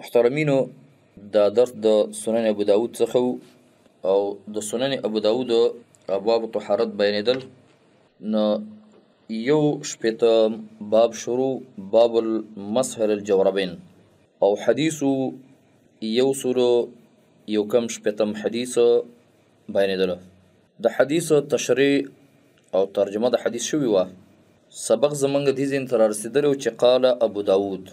محترمینو دا درس د سنن ابو داود څخه وو او د سنن ابو داود ابواب طهارت بیانېدل نو یو شپته باب شروع باب المسح للجوربین او حدیث یو سلو یو کم شپتم حدیث بیانېدل د حدیث تشریح او ترجمه د حدیث شوی و سبق زمنګ دې زین تر رسیدلو چې قال ابو داود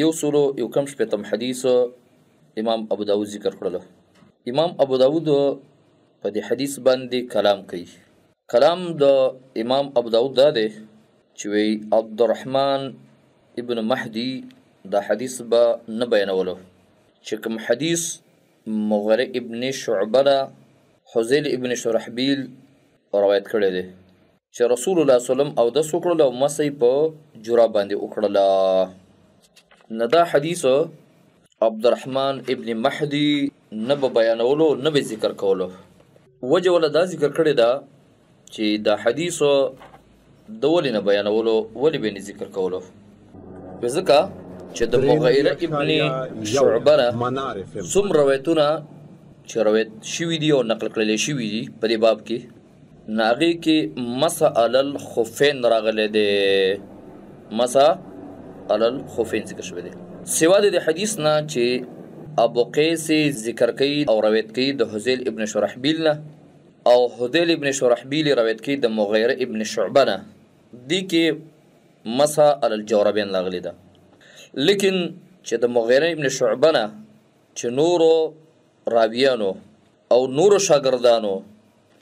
یو سلو یو کم شپیتم حدیث امام ابو داود ذکر کړلو امام ابو داود په دې حدیث باندې کلام کوي کلام د امام ابو داود دا دی چې وی عبدالرحمن ابن مهدی دا حدیث به نه بیانولو چې کوم حدیث مغره ابن شعبه حزیل ابن شرحبیل روایت کړی دی چې رسول الله صلی الله علیه وسلم اودس وکړل او مسح په جورا باندې وکړله نه دا حدیث عبدالرحمن ابن مهدي نه به بیانولو نه به ذکر کولو وجه ولا دا ذکر کړی دا چې دا حدیث د ولې نه بیانولو ولې به نه ذکر کولو ځکه چې د مغیره ابن شعبه څوم روایتونه چې روایت شوي دي او نقل کړل شوي دي په دې باب کې نه هغې کې مسا علل خفین راغلی دی مسا علل خفین ذکر شوی دی سوا د حدیث نه چې ابو قیس ذکر کوي او روایت کوي د حذیل ابن شرحبیل نه او حذیل ابن شرحبیل روایت کوي د مغیره ابن شعبه نه دی کې مسا علی الجوربین راغلی ده لیکن چې د مغیره ابن شعبه نه چې نورو راویانو او نورو شاګردانو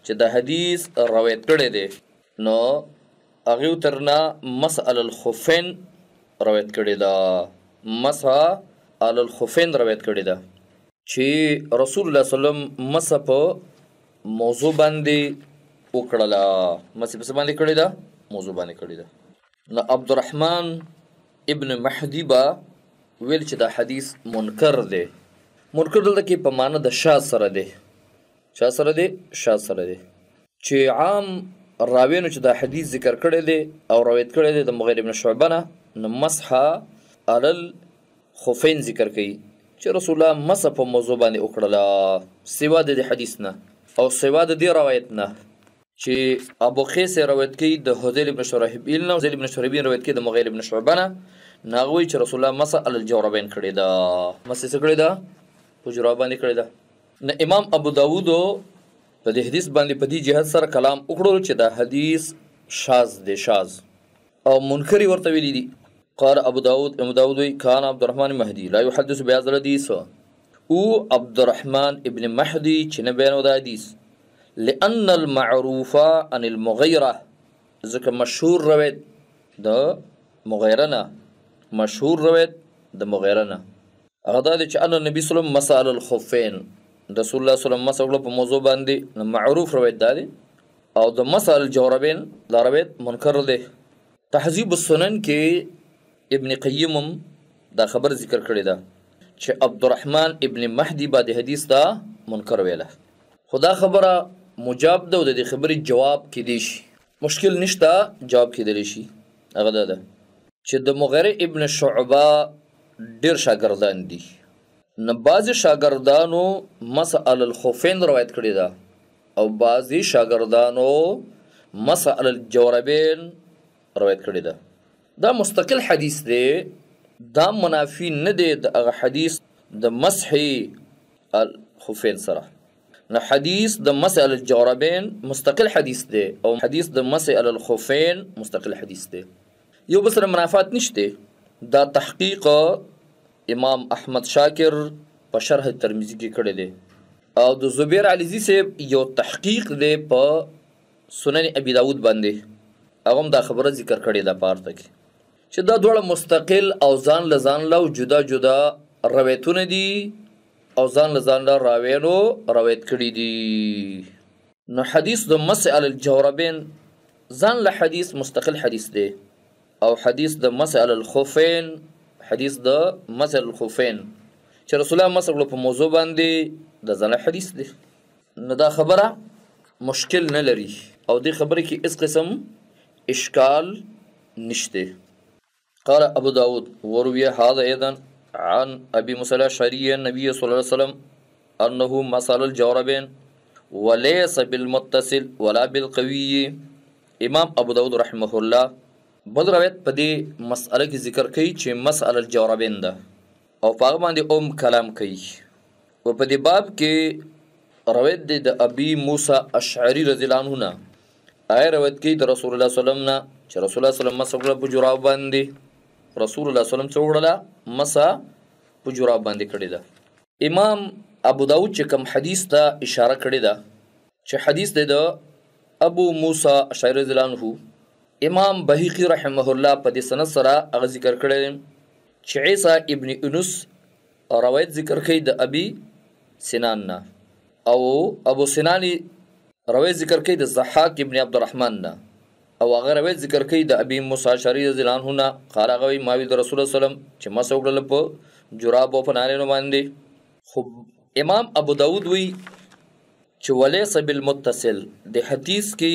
چې د حدیث روایت کړی دی نو هغه ترنا مسح علی الخفین روایت کړی دا مسح علی الخفین روایت کړی دا چې رسول الله صلی الله علیه وسلم مسح په موضوع باندې وکړه مسح په باندې کړی دا موضوع باندې کړی دا نو عبدالرحمن ابن مهدی به ویل چې دا حدیث منکر دی منکر دلته کې په معنی د شا سره دی شا سره دی شا سره دی چې عام راوینو چې دا حدیث ذکر کړی دی او روایت کړی دی د مغیر ابن شعبه نه نو مسح علل خفین ذکر کوي چې رسول الله مسح په موضوع باندې وکړله سوا د دې حدیث نه او سوا د دې روایت نه چې ابو قیس روایت کوي د حذیل ابن شرحبیل نه حذیل ابن شرحبیل روایت کوي د مغیر ابن شعبه نه ناغوي چې رسول الله مسا علی الجوربین کړی دا مسې څه کړی دا په جورابه باندې کړی دا نه امام ابو داوود په دې حدیث باندې په دې جهاد سره کلام وکړو چې دا حدیث شاذ دی شاذ او منکری ورته ویلي دي قال ابو داود ابو داود وی کان عبد الرحمن مهدی لا يحدث بهذا الحديث او عبد الرحمن ابن مهدی چې نه بیانو دا حدیث لأن المعروف عن المغيره ځکه مشهور روایت د مغیره نه مشهور روایت د مغیره نه هغه دا دی چې ان نبی صلی الله علیه وسلم مسال الخفین رسول الله صلی الله علیه وسلم مسوله په موضوع باندې معروف روایت دا دی او د مسال جوربین دا روایت منکر دی تهذیب السنن کې ابن قيم هم دا خبر ذکر کړې ده چې عبدالرحمن ابن مهدي به د حدیث دا منکر ویله خو دا خبره مجاب ده او د دې خبرې جواب کېدی شي مشکل نشته جواب کېدلی شي هغه دا ده چې د مغیره ابن شعبه ډېر شاګردان دي نه بعضې شاګردانو مسع علی الخفین روایت کړې ده او بعضې شاګردانو مسع علی الجوربین روایت کړی ده دا مستقل حدیث دی دا منافی نه دی د هغه حدیث د مسح الخفین سره نو حدیث د مسح الجوربین مستقل حدیث دی او حدیث د مسح الخفین مستقل حدیث دی یو بل سره منافات نشته دا تحقیق امام احمد شاکر په شرح ترمذی کې کړی دی او د زبیر علیزی صاحب یو تحقیق دی په سنن ابي داود باندې هغه هم دا خبره ذکر کړې ده پارته کې چې دا دواړه مستقل او ځان له ځان له جدا جدا روایتونه دي او ځان له ځان له راویانو روایت کړي دي نو حدیث د مس علی الجوربین ځان له حدیث مستقل حدیث دی او حدیث د مس علی الخفین حدیث د مس علی الخفین چې رسول الله مسغلو په موضوع باندې د ځان حدیث دی نو دا خبره مشکل نه لري او دې خبرې کې اس قسم اشکال نشته قال ابو داود وروي هذا ايضا عن ابي موسى الاشعري النبي صلى الله عليه وسلم انه مثل الجوربين وليس بالمتصل ولا بالقوي امام ابو داود رحمه الله بل روایت په دې مسأله کې ذکر کوي چې مسأله الجوربين ده او په هغه باندې هم کلام کوي او په دې باب کې روایت دی د ابي موسی اشعري رضی الله عنه نه آی روایت کوي د رسول الله صلی الله علیه وسلم نه چې رسول الله صلی الله علیه وسلم مسغله په جوراب باندې رسول الله صلی الله علیه وسلم څوړله مسا په جوراب باندې کړی ده امام ابو داود چې کوم حدیث ته اشاره کړې ده چې حدیث دی د ابو موسی اشعری رضی الله عنه امام بهقی رحمه الله په دې سند سره هغه ذکر کړی چه عیسی ابن انس روایت ذکر کړي د ابي سنان نه او ابو سنان روایت ذکر کړي د زحاک ابن عبد الرحمن نه او هغه روایت ذکر کړي د ابي موسی شری رضی الله عنه نه قال هغه ماوی د رسول الله سلام چې ما سوګړل په جراب او فنانو باندې خو امام ابو داود وی چې وليس بالمتصل د حدیث کې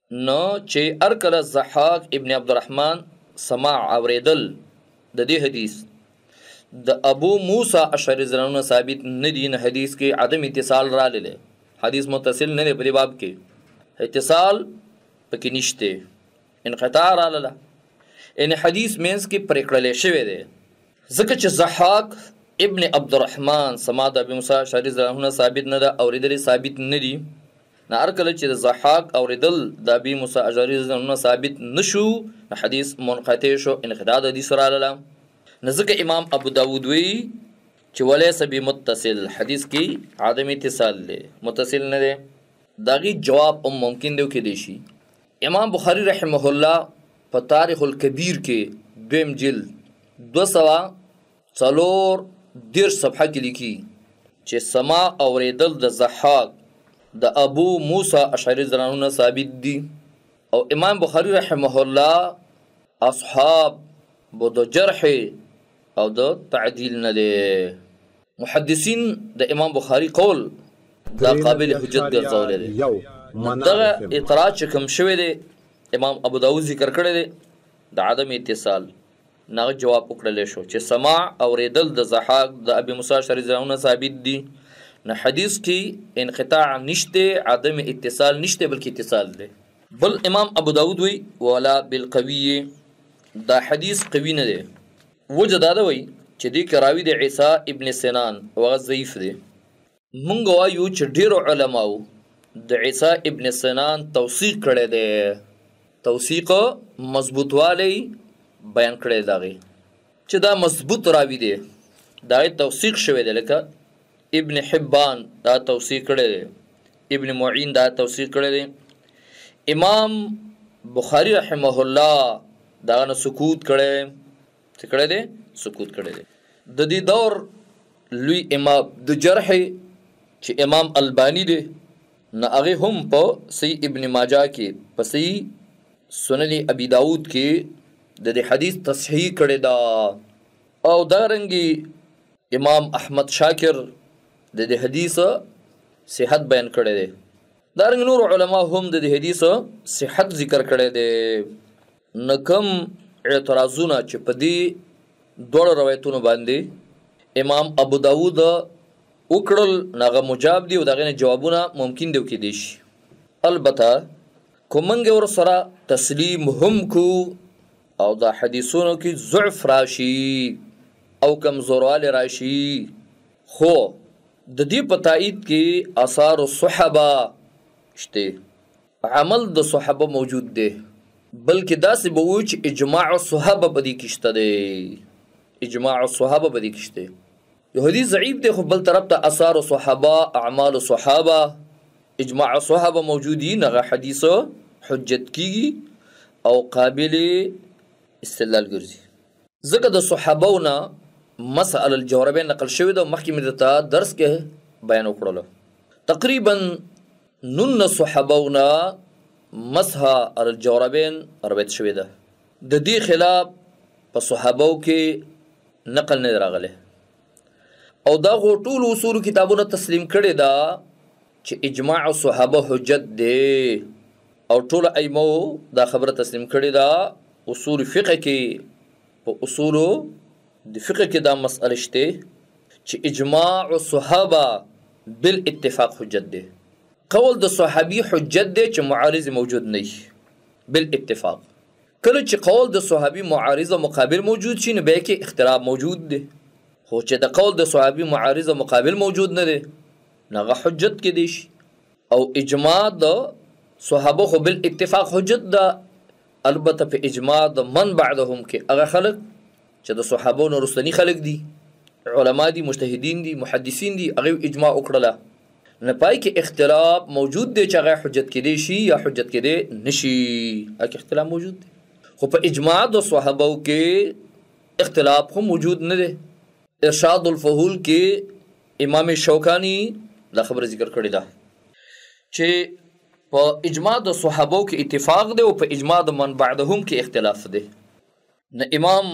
نو چې هر کله ضحاک ابن عبدالرحمن سماع اوریدل د دې حدیث د ابو موسی اشعری زرانو ثابت نه دي نه حدیث کې عدم اتصال را للی حدیث متصل نه دی په باب کې اتصال پکې نشته انقطاع را لله ان حدیث مینس کې پرېکړل شوی دی ځکه چې ضحاک ابن عبدالرحمن سماع د ابو موسی اشعری زرانو ثابت نه ده اوریدل ثابت نه دي نو هر کله چې د ضحاک اوریدل د ابي موسی اشعري ځنه ثابت نشو نو حدیث منقطع شو انقطاع د حدیث رالاله نزدک امام ابو داود وی چې وليس بمتصل حدیث کې عدم اتصال دی متصل نه دی داغي جواب هم ممکن دی کې دی شي امام بخاری رحمه الله په تاریخ الکبیر کې دویم جلد 200 څلور دېرش صفحه کې لیکي چې سما اوریدل د زحاق د ابو موسی اشعری زرانو نه ثابت دي او امام بخاری رحمه الله اصحاب بو د جرح او د تعدیل نه دي محدثین د امام بخاری قول دا قابل حجت ګرځولې دي یو دغه اعتراض چې کوم شوی دی امام ابو داود ذکر کړی دی د عدم اتصال نه هغه جواب وکړلی شو چې سماع اوریدل د زحاق د ابي موسی شری ځایونه ثابت دي نه حدیث کې انقطاع نشته عدم اتصال نشته بلکې اتصال دی بل امام ابو داود وی ولا بالقوی دا حدیث قوی نه دی وجه دا ده وی چې دې کې راوی د عیسی ابن سنان وغه ضعیف دی مونږ وایو چې ډیرو علماو د عیسی ابن سنان توثیق کړی دی توثیق مضبوطوالی بیان کړی داغي چې دا مضبوط راوی دی دا توثیق شوی دی لکه ابن حبان دا توثیق کړی دی ابن معین دا توثیق کړی دی امام بخاری رحمه الله دا نه سکوت کړی څه کړی دی سکوت کړی دی د دې دور لوی امام د جرح چې امام البانی دی نه هغه هم په سی ابن ماجه کې په سی سنن ابي داود کې د دې حدیث تصحیح کړی دا او دا رنګي امام احمد شاکر د دې حدیث صحت بیان کړی دی دا رنګ نور علما هم د دې حدیث صحت ذکر کړی دی نه کوم اعتراضونه چې په دې دواړو روایتونو باندې امام ابو داود وکړل ناغه مجاب دی او دغه نه جوابونه ممکن دی کې دي شي البته کومنګ ور سره تسلیم هم کو او دا حدیثونو کې ضعف راشي او کمزورواله راشي خو د دې په تایید کې آثار الصحابه شته عمل د صحابه موجود دی بلکه داسې به وو چې اجماع صحابه په دې کې شته دی اجماع صحابه په دې کې شته یو حدیث ضعیف دی خو بل طرف ته اثار صحابه اعمال صحابه اجماع صحابه موجودی نه حدیث حجت کیږي او قابل استدلال ګرځي ځکه د صحابهونه مسأل الجوربه نقل شوی د مخکې مې درته درس کې بیان وکړلو تقریبا نن له صحابو نه مسح الجوربین روایت شوې ده د دې خلاف په صحابو کې نقل نه راغلی او دا غو ټول اصول کتابونه تسلیم کړي دا چې اجماع صحابه حجت دی او ټول ائمه دا خبره تسلیم کړي دا اصول فقه کې په اصول د فقه کې دا مسئله شته چې اجماع صحابه بالاتفاق حجت دی قول د صحابي حجت دی چې معارض موجود نه بالاتفاق کله چې قول د صحابي معارض او مقابل موجود شي نو بیا کې اختلاف موجود دی خو چې د قول د صحابي معارض او مقابل موجود نه دی نغه حجت کې دی شي او اجماع د صحابه خو بل اتفاق حجت ده البته په اجماع د من بعدهم کې هغه خلک چې د صحابو نه رستنی خلک دي علما دي مجتهدین دي محدثین دي هغه اجماع وکړله نه پای کې اختلاف موجود دی چې هغه حجت کېدی شي یا حجت کېدی نشي هغه اختلاف موجود دی خو په اجماع د صحابو کې اختلاف هم موجود نه دی ارشاد الفهول کې امام شوکانی دا خبره ذکر کړې ده چې په اجماع د صحابو کې اتفاق دی او په اجماع د من بعدهم کې اختلاف دی نه امام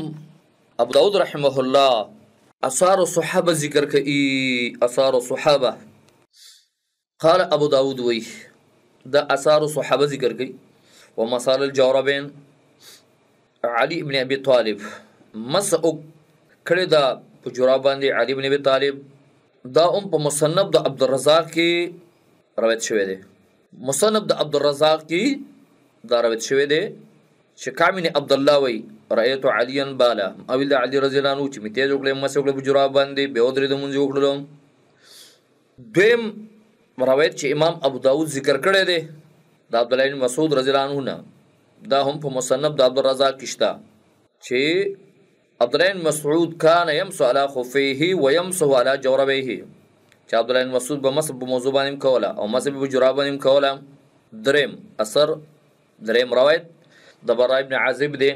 ابو داود رحمه الله اثار الصحابه ذکر کوي اثار الصحابه قال ابو داود وی دا اثار الصحابه ذکر کوي ومصال الجوربين علي ابن ابي طالب مسع کړی دا په جورا باندې علي ابن ابي طالب دا هم په مصنف د عبدالرزاق کې روایت شوی دی مصنف د عبدالرزاق کې دا روایت شوی دی چې کامن عبدالله وایي رأیت علیا بالا ما ویل د علي رضی الله عنه چې مې تیز وکړې مسې وکړې په جراب باندې بیا ودرې د مونځ وکړلم دویم روایت چې امام ابو داود ذکر کړی دی د عبد الله بن مسعود رضی الله عنه نه دا هم په مصنف د عبد الرزاق کې شته چې عبد الله بن مسعود کان يمسو على خفيه ويمسو على جوربيه چې عبد الله بن مسعود به مس په موضوع باندې کوله او مس په جراب باندې کوله دریم اثر دریم روایت د برا ابن عازب دی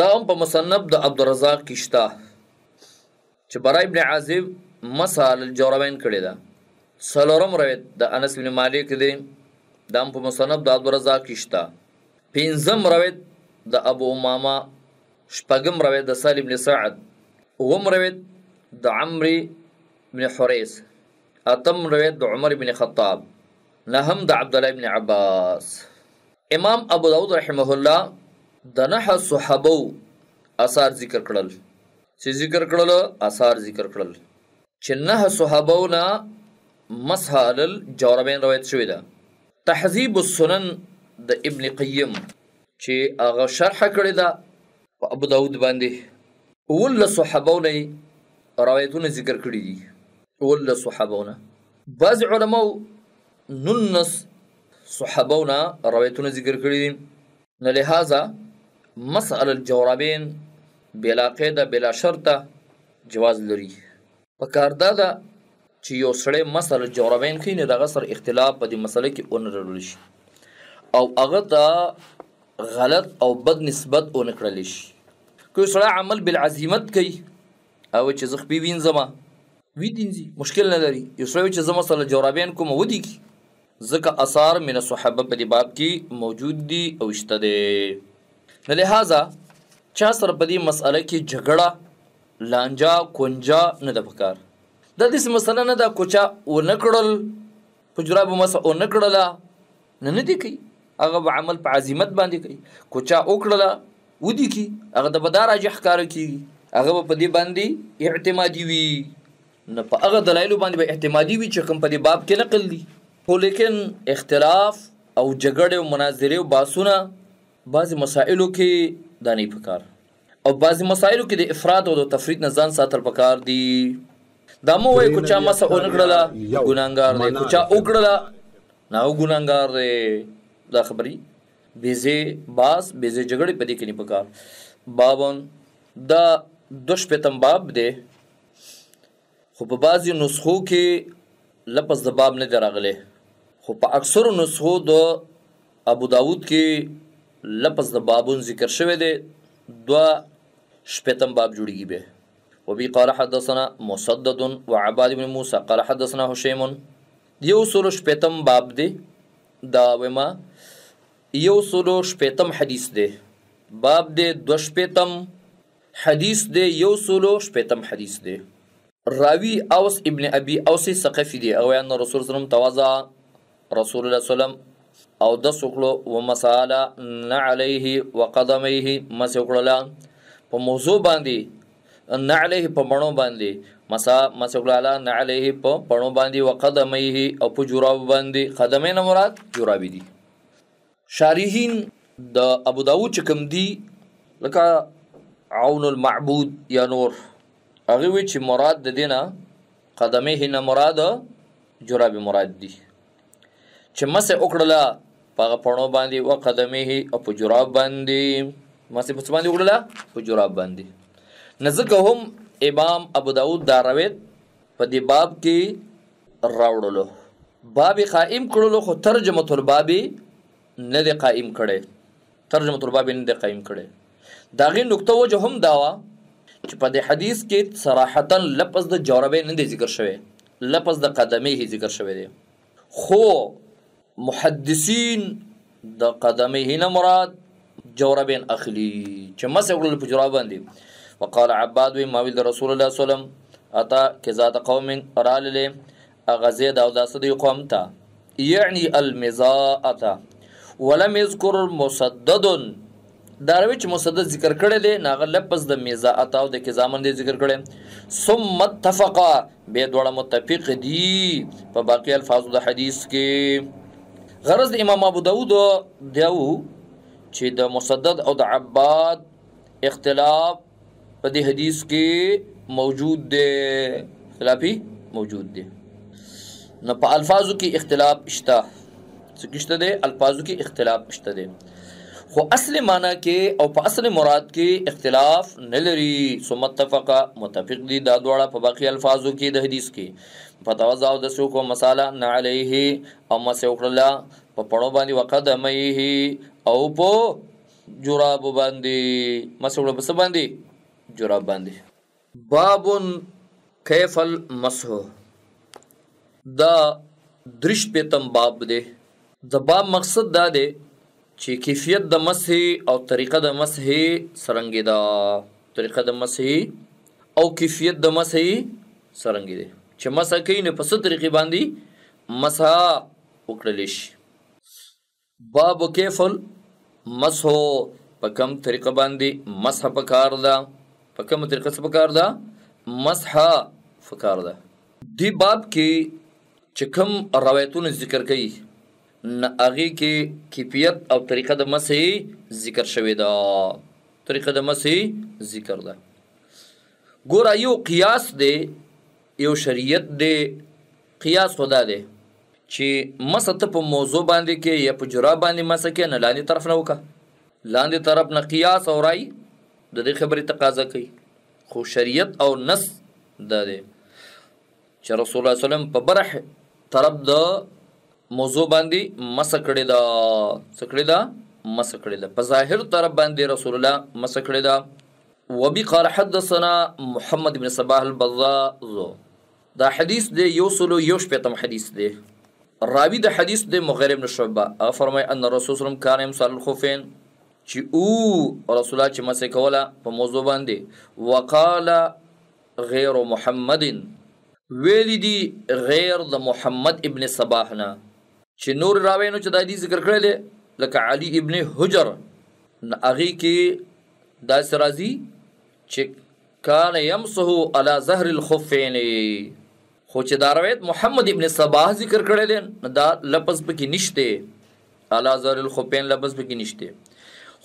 دا هم په مصنف د عبدالرزاق کې شته چې برا ابن عازب مسال الجوربین کړی ده سلورم روایت د انس بن مالک دی دا هم په مصنف د عبدالرزاق کې شته پنځم روایت د ابو امامه شپږم روایت د سالم بن سعد اوم روایت د عمرو بن حریث اتم روایت د عمر بن خطاب نه هم د عبد الله ابن عباس امام ابو داود رحمه الله د نه صحابه اثار ذکر کړل چې ذکر کړل اثار ذکر کړل چې نه صحابه نه مسح علی الجوربین روایت شوی ده تحذیب السنن د ابن قیم چې هغه شرح کړی ده په ابو داود باندې ول صحابه نه روایتونه ذکر کړی دي ول صحابه نه بعض علماو نولس صحابو نه روایتونه ذکر کړی دي نو لهذا مسعل الجورابین بلا قیده بلا شرطه جواز لري په کار دا ده چې یو سړی مسعل الجورابین کوي نو دغه سر اختلاف په دې مسله کې اون رړل شي او هغه ته غلط او بد نسبت اون کړل شي کوم سړی عمل بالعزیمت کوي او چې زه خپې وینځم وی دینځي مشکل نه لري یو سره چې زه مثلا جورابین کوم ودی کی ځکه اثار من صحابه په دې باب کې موجود دي او شته دي نو لہذا چا سره په دې مسأله کې جګړه لانجا کونجا نه ده پکار د دې مسله نه ده کوچا و نکړل په جراب مسه و نکړله نه نه دي کوي هغه به عمل په عظیمت باندې کوي کو چا وکړله ودی کی هغه د بدار اجح کار کی هغه په دې باندې اعتمادي وي نه په هغه دلایل باندې به اعتمادي وي چې کوم په دې باب کې نقل دي خو لیکن اختلاف او جګړه او مناظره او باسونه بعض مسائلو کې دانی پکار او بعضی مسایلو کې د افراد او د تفرید نه ځان ساتل پکار دي دا مو وای کو چا مسه اونګړله ګناګار دی کو چا وګړله نه ګناګار دی دا خبري بیزه باس بیزه جګړه پدې کې نه پکار بابن دا دوش پتم باب دی خو په بعضي نسخو کې لفظ د باب نه دی راغلی خو په اکثرو نسخو د ابو داود کې لفظ د بابون ذکر شوی دی دوه شپېتم باب جوړیږي به وبي قال حدثنا مسدد وعباد بن موسى قال حدثنا هشيم یو سلو شپېتم باب دی دا وما یو سلو شپېتم حدیث دی باب دی دو شپېتم حديث دی يو سلو شپيتم حديث دی راوی اوس ابن ابي اوس ثقفي دی او ان رسول صلی الله علیه وسلم توازا رسول الله صلی الله علیه وسلم او د سوکړو و مساله نه علیه وقدمیه مسوکړلا په موضوع باندې نه علیه په بڼو باندې مسا مسوکړلا نه علیه په بڼو باندې وقدمیه او په جوراب باندې قدمه نه مراد جوراب دي شارحین د ابو داود چې کوم دي لکه عون المعبود یا نور هغه وی چې مراد د دینه قدمه نه مراد جراب مراد دي چې مسه وکړله په پړو باندې او قدمه او په جراب باندې مسه په باندې وکړله په جراب باندې نزدک هم امام ابو داود دا روایت په دې باب کې راوړلو باب قائم کړلو خو ترجمه الباب نه دی قائم کړي ترجمه الباب نه دی قائم کړي دا غي نقطه وجه هم داوا چې په دې حدیث کې صراحتا لفظ د جوربه نه دی ذکر شوی لفظ د قدمه ذکر شوی دی خو محدثین د قدمه نه مراد جوربین اخلي چې مسه وکړل په جوراب باندې وقال عباد وی ماویل د رسول الله صلی الله علیه وسلم اتا کذات قوم رالله اغزه دا او داسه دی قوم ته یعنی المزاءه ولم یذکر مسدد داروی چې مسدد ذکر کړی دی ناغه لفظ د میزا اتاو د کې زامن دی ذکر کړی ثم متفقا به دوړه متفق دی په باقی الفاظ د حدیث کې غرض د امام ابو داود دیو چې د مسدد او د عباد اختلاف په دې حدیث کې موجود دی اختلافي موجود دی نو په الفاظو کې اختلاف شته څه کېشته دی الفاظو کې اختلاف شته دی خو اصل معنی کې او په اصل مراد کې اختلاف نه لري سو متفقه متفق دي دا دواړه په باقي الفاظو کې د حدیث کې په توازو او د سو کو مساله نه عليه او مسوکړه په پړو باندې وقدمه او په جراب باندې مسوړه بس باندې جراب باندې باب کیف المسح دا درش په تم باب دی د باب مقصد دا دی چې کیفیت د مسح او طریقه د مسح سرنګ دا طریقه د مسح او کیفیت د مسح سرنګ دی چې مسح کین په سترې باندې مسح وکړل شي باب کیف المسح په کوم طریقه باندې مسح پکار ده په کوم طریقه څه پکار ده مسح پکار ده دی باب کې چې کوم روایتونه ذکر کړي نه هغه کې کیفیت او طریقه د مسح ذکر شوی ده طریقه د مسح ذکر ده ګور یو قیاس دی یو شریعت دی قیاس خو دا دی چی مسه ته په موضوع باندی کې یا په جراب باندی مسه کې نه لاندی طرف نه وکه لاندی طرف نه قیاس او رای د دې خبرې تقاضا کوي خو شریعت او نص دا دی چې رسول الله صلی الله علیه وسلم په برح طرف د موضوع باندې مس کړی دا څه کړی دا مس کړی دا په ظاهر طرف باندې رسول الله مس کړی دا وبي قال حدثنا محمد بن صباح البزاز دا حدیث دی یو سلو یو شپیتم حدیث دی راوی د حدیث دی مغیر ابن شعبه هغه فرمای ان رسول صلی الله علیه وسلم کان خفین چې او رسول الله چې مسې کوله په موضوع باندې وقال غیر محمد ویل دي غیر د محمد ابن صباح نه چې نور راوی نو چې د حدیث ذکر کړل لکه علی ابن حجر هغه کې دا سرازی چې کان یمسح علی ظهر الخفین خو چې دا روایت محمد ابن صباح ذکر کړی دی نو دا لفظ پکې نشته علی ظهر الخفین لفظ پکې نشته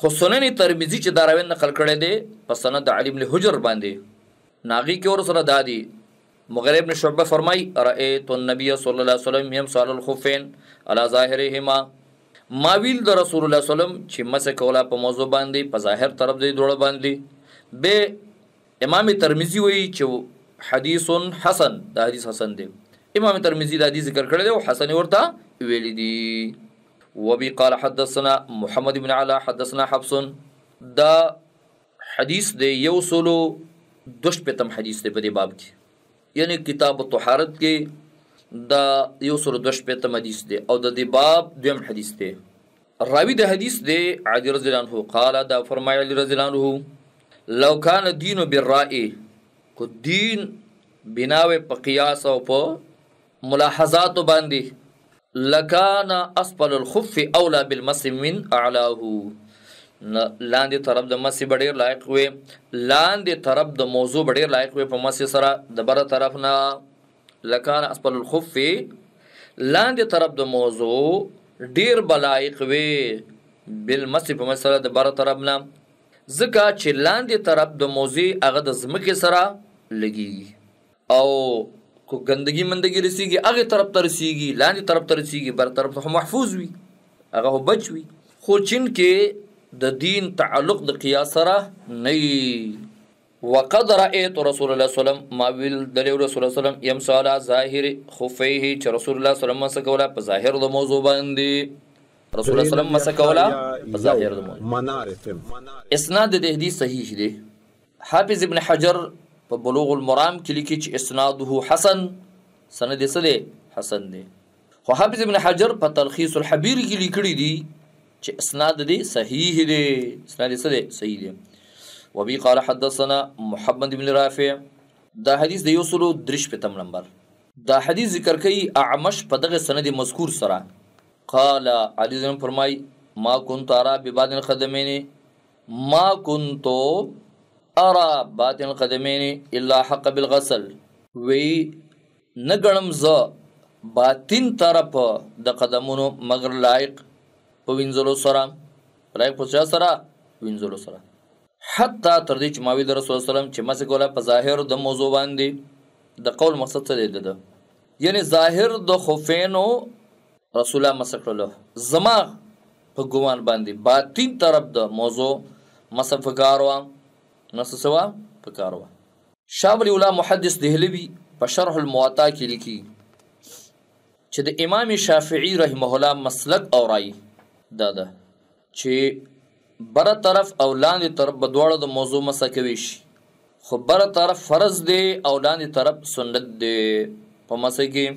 خو سنن ترمذی چې دا روایت نقل کړی دی په سند علی ابن حجر باندې ناغي کې ور سره دادی مغیره ابن شعبه فرمای رأیت النبی صلی الله علیه وسلم یمسح علی الخفین علی ظاهرهما ما ویل د رسول الله صلی الله علیه وسلم چې مسه کولا په موضوع باندې په ظاهر طرف دې دوړ باندې به امام ترمذی وی چې حدیث حسن دا حدیث حسن دی امام ترمذی دا حدیث ذکر کړی دی او حسن ورته ویل دی وبي قال حدثنا محمد بن علا حدثنا حفص دا حدیث دی یو سلو دوش پتم حدیث دی په دې باب کې یعنی کتاب الطهارت کې دا یو سلو دوش پتم حدیث دی او د دې باب دویم حدیث دی راوی د حدیث دی علی رضی الله عنه قال دا فرمایلی علی رضی الله عنه لو کان دین بالرائے کو دین بناوه په قیاس او په ملاحظاتو باندې لکان اسفل الخف اولا بالمس من اعلاه لاندې طرف د مسی ډیر لایق وي لاندې طرف د موضوع ډیر لایق وي په مسی سره د بره طرف نه لکان اسفل الخف لاندې طرف د موضوع ډیر بلایق وي بل مسی په مسله د بر طرف نه ځکه چې لاندې طرف د موضوع هغه د زمکه سره لګي او کو ګندګي مندګي رسیږي هغه طرف ته رسیږي لاندې طرف ته رسیږي بر طرف ته محفوظ وي هغه بچ وي خو چین کې د دین تعلق د قیاس سره نه وقد رأيت رسول الله صلی الله علیه وسلم ما ویل د رسول الله صلی الله علیه وسلم يم صلا ظاهر خفيه چې رسول الله صلی الله علیه وسلم مسکولا په ظاهر د موضوع باندې رسول الله صلی الله علیه وسلم مسکولا په ظاهر د موضوع اسناد د حدیث صحیح دی حافظ ابن حجر په بلوغ المرام کې لیکي چې اسناده حسن سند یې څه دی حسن دی خو حافظ ابن حجر په تلخیص الحبیر کې لیکلي دي چې اسناد دی صحیح دی اسناد څه دی صحیح دی وبي قال حدثنا محمد بن رافع دا حدیث د یو سلو درش په تم نمبر دا حدیث ذکر کوي اعمش په دغه سند مذکور سره قال علی زم فرمای ما كنت ارى ببعض الخدمين ما كنت ارى باطن القدمين الا حق بالغسل وی نه ګڼم زه باطن طرف د قدمونو مګر لایق په وینځلو سره لایق په چا سره وینځلو سره حتی تر دې چې ما ویل رسول الله سلام چې مسې کوله په ظاهر د موضوع باندې د قول مقصد څه دی د یعنی ظاهر د خفینو رسولا مسکړلو زما په ګومان باندې باطن طرف د موضوع مسه فکار وه مسه سوا فکار وه شاه ولی الله محدث دهلوی په شرح المواطا کې لیکي چې د امام شافعي رحمه الله مسلک او رائي دا ده چي بره طرف او لاندي طرف به دواړه د موضوع مسح کوي شي خو بره طرف فرض دی او لاندي طرف سنت دی په مسح کي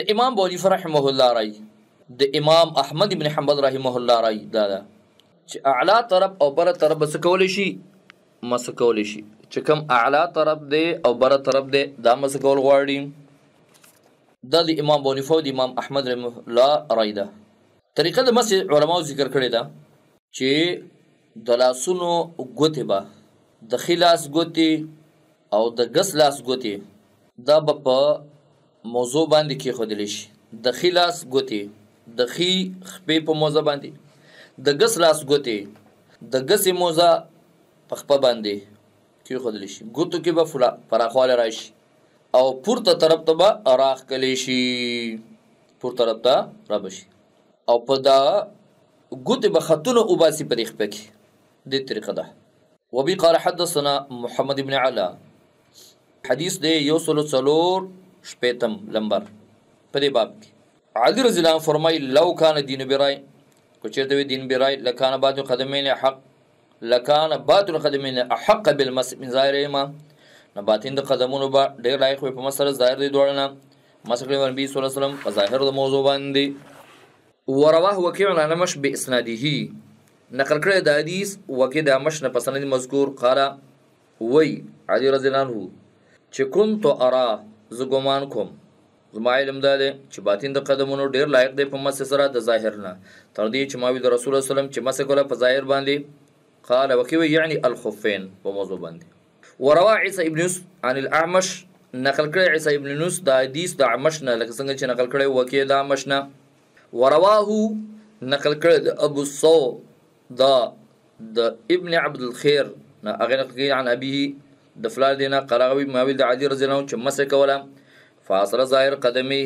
د امام بولیف رحمه الله رای د امام احمد ابن حنبل رحمه الله رای دا ده چې اعلا طرف او بره طرف به څه کولی شي مسح کولی شي چې کوم اعلا طرف دی او بره طرف دی دا مسح کول غواړي دا د امام بونیفه او د امام احمد رحمه الله رای ده طریقه د مسح علماو ذکر کړې ده چې د لاسونو ګوتې به د ښي لاس ګوتې او د ګس لاس ګوتې دا به په موضوع باندې کېښودل شي د ښي لاس ګوتې د ښي خپې په موضوع باندې د ګس لاس ګوتې د ګسې موضوع په خپه باندې کېښودل شي، ګوتو کې به پراخوالی راشي او پورته طرف ته به راښکلې شي، پورته طرف ته رابه شي او په دا ګوتې به خطونه وباسي په دې خپه کې دې طریقه ده وبي قال حدثنا محمد ابن علا حدیث دی یو سلو څلور شپېتم لمبر په دې باب کې علی رضی الله فرمای لو کان دین برای کو چیرته وی دین برای لکان بعد قدمین حق لکان باطن قدمین احق بالمس من ظاهرهما نه باطن د قدمونو با ډیر لایق وي په مسره ظاهر دی دوړ نه مسکړي نبی صلی الله علیه وسلم په ظاهر د موضوع باندې ورواه وکیع عن مش باسناده نقل کړی د حدیث وکیع د مش نه په سند مذکور قال وی علی رضی الله عنه چې كنت ارا زګومان کوم زما علم دا دی چې باطن د قدمونو ډیر لایق دی په مسح سره د ظاهر نه تر دې چې ما ویل رسول الله سلام چې مسح کوله په ظاهر باندې قال وکوي یعنی الخفین په موضوع باندې وروا عیسی ابن یوسف عن الاعمش نقل کړی عیسی ابن یونس د حدیث د عمش نه لکه څنګه چې نقل کړی وکیه د عمش نه ورواه نقل کړی د ابو الصو دا د ابن عبد الخير نه هغه نقل کوي عن ابيه د فلار دینه قراغوي ماویل د علی رضی الله عنه چې مسه کوله فاصل ظاهر قدمه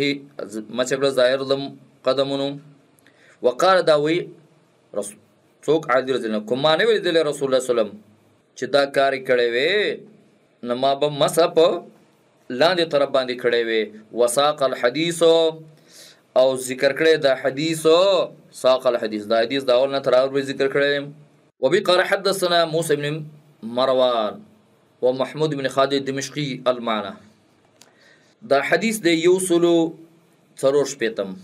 مسه کړه ظاهر د قدمونو وقال دا وی رسول څوک عادی رضی الله کومه نه ویل رسول الله سلام چې دا کار کړی وي نو ما به مسه په لاندې طرف باندې کړی وی وساق الحديث او ذکر کړی دا حدیث ساق الحديث دا حدیث دا اول نه تر اخره ذکر کړی وبي قال حدثنا موسى بن مروان ومحمود بن خالد دمشقي المعنى دا حدیث دی یو سلو څلور شپېتم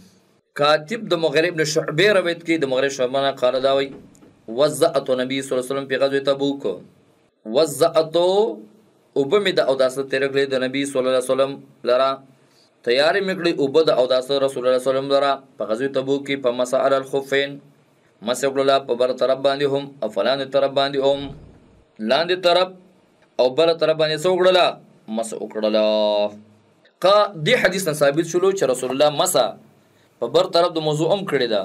کاتب د مغیر ابن شعبه روایت کوي د مغیر شعبه نه قال دا وایي وزعت نبی صلی الله علیه وسلم په غزوه تبوک وضعتو اوبه مې د اوداسه تیر کړې د نبی صلی الله علیه وسلم لرا تیارې مې کړې اوبه د اوداسه رسول الله صلی الله علیه وسلم لرا په غزوه تبوک کې په مسعر الخفین مسح کړل په بر طرف باندې هم او فلان طرف باندې هم لاندې طرف او بر طرف باندې څو کړل مس وکړل قا دې حدیث نه ثابت شول چې رسول الله مسا په بر طرف د موضوع هم کړی دا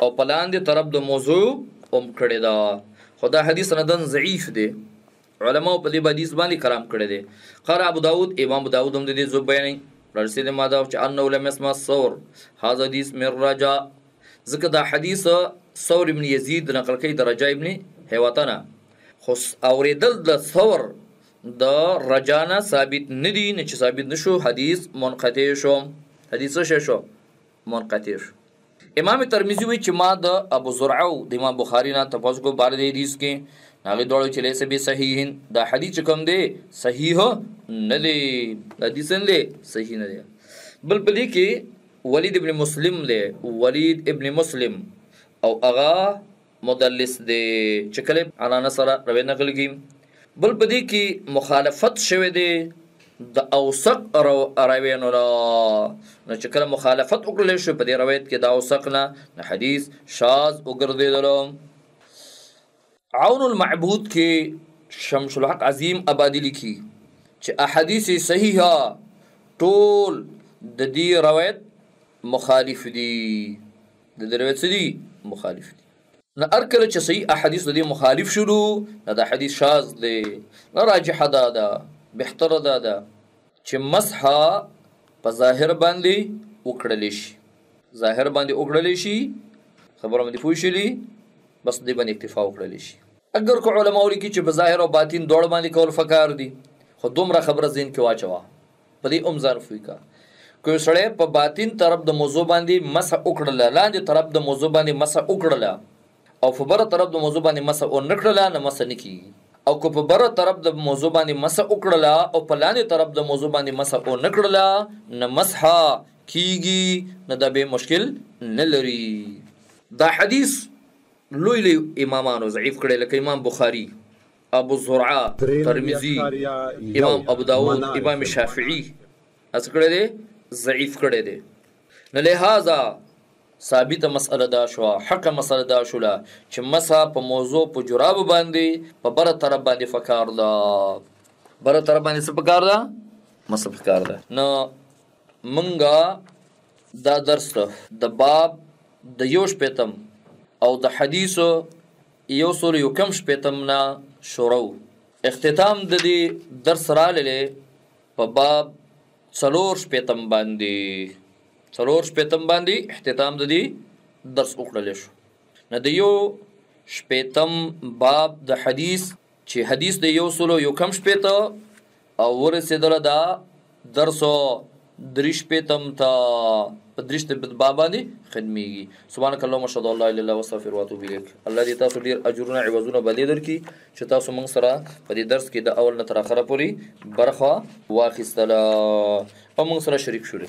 او په لاندې طرف د موضوع هم کړی دا خو دا حدیث ندن ضعیف دی علماء په دې حدیث باندې کلام کړی دی قرأ ابو داود امام ابو داود هم د دې ځوب بیانې رسید ما دا چې انه لم يسمع الثور هذا حدیث من رجا ځکه دا حدیث ثور ابن یزید نقل کوي د رجا ابن هیواتنه خو اوریدل د ثور د رجا نه ثابت ندی نه چې ثابت نشو حدیث منقطع شو حدیث څه شو منقطع شو امام ترمذی وی چې ما د ابو زرعه او د امام بخاری نه تفوس کو بار دی حدیث کې هغه ډول چې لیسه به صحیح دا حدیث کوم دی صحیح نه دی حدیث نه دی صحیح نه دی بل بلی کې ولید ابن مسلم له ولید ابن مسلم او اغا مدلس دی چې کله عنانه سره روي نقلږي بل په دې کې مخالفت شوی دی د اوسق رو روینو لا نو چې کله مخالفت وکړل شو په دې روایت کې دا اوسق نه نه حدیث شاذ وګرځیدل عون المعبود کې شمس الحق عظیم آبادی لیکي چې احادیث صحیحه ټول د دې روایت مخالف دي د دې روایت سدي مخالف دي نه ار کله چې صحیح احادیث د مخالف شلو نه د حدیث شاذ دی نه راجح ده ده بهتر ده ده چې مسح په ظاهر باندې وکړل شي ظاهر باندې وکړل شي خبره مې پوه شلی بس دې باندې اکتفا وکړل شي اگر کو علماء لیکي چې په ظاهر او باطن دوړ باندې کول فکر دي خو دومره خبره زین کې واچوا په دې هم ظرف وي که که سړی په باطن طرف د موضوع باندې مسه وکړله لاندې طرف د موضوع باندې مسه وکړله او په بره طرف د موضوع باندې مسه او نکړله نه مسه نه کیږي او که په بره طرف د موضوع باندې مسه وکړله او په لاندې طرف د موضوع باندې مسه او نکړله نه مسح کیږي نه دا به مشکل نه لري دا حدیث لوی لوی امامانو ضعیف کړی لکه امام بخاری ابو زرعه ترمذی امام ابو داود امام شافعی اس کړه دې ضعیف کړه دې نه لہذا ثابته مسأله دا شو حق مسأله دا شو چې مسا په موضوع په جراب باندې په بر تر باندې فکار دا بر تر باندې څه فکار دا مسا فکار دا نو منګه دا درس د باب د یوش پتم او د حدیثو يو سل يو کم شپېتم نه شروع اختتام د دې درس راللې په باب څلور شپېتم باندې څلور شپېتم باندې اختتام د دې درس وکړل شو نه د یو شپېتم باب د حدیث چی حدیث دی یو سلو یو کم شپیته او ورسیدل دا درسو دریش پیتم تا دریش ته بابا دی خدمیږي سبحانك اللهم اشهد ان لا اله الا انت استغفر واتوب اليك الله دې تاسو ډیر اجرونه عوضونه بدلی درکړي چې تاسو موږ سره په دې درس کې د اول نه تر اخره پورې برخه واخیستله او موږ سره شریک شولې